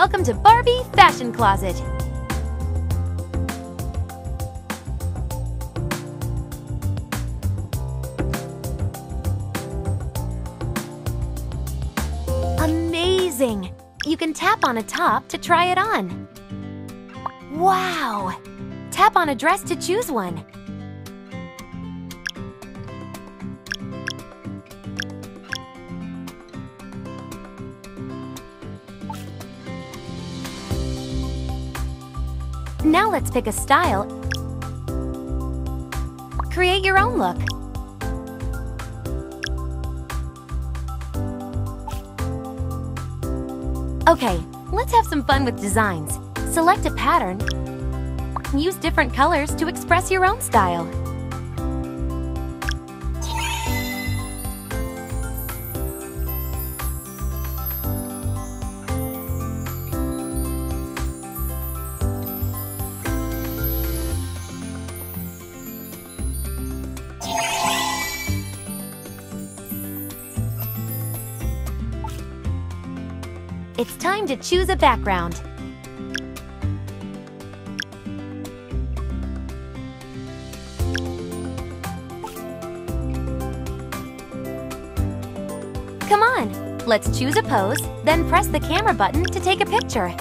Welcome to Barbie Fashion Closet. Amazing! You can tap on a top to try it on. Wow! Tap on a dress to choose one. Now let's pick a style. Create your own look. Okay, let's have some fun with designs. Select a pattern. Use different colors to express your own style. It's time to choose a background. Come on, let's choose a pose, then press the camera button to take a picture.